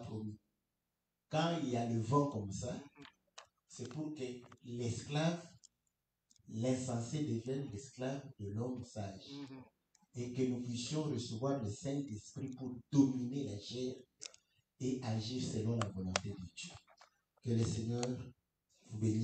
promis. Quand il y a le vent comme ça, c'est pour que l'esclave, l'insensé devienne l'esclave de l'homme sage. Et que nous puissions recevoir le Saint-Esprit pour dominer la chair et agir selon la volonté de Dieu. Que le Seigneur vous bénisse.